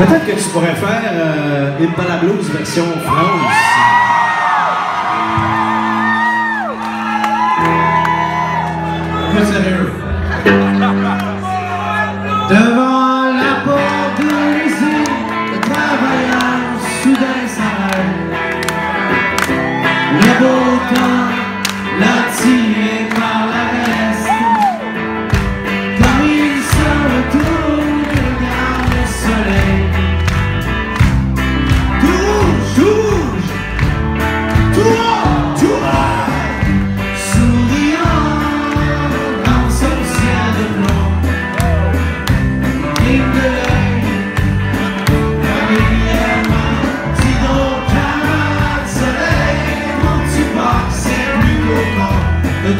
Peut-être que tu pourrais faire euh, Impala Blues version France. Plus sérieux? Devant OK.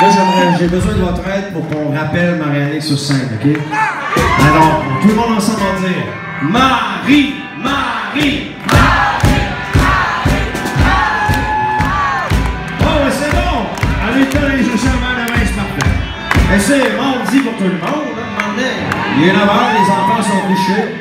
Là, j'aimerais, j'ai besoin de votre aide pour qu'on rappelle Marie-Annick sur scène, OK? Alors, tout le monde ensemble va dire Marie, Marie, Bon, ouais, c'est bon! Avec toi, les un verre de vin, c'est parfait. Et c'est mardi pour tout le monde, hein. Il est 9 heures, les enfants sont couchés.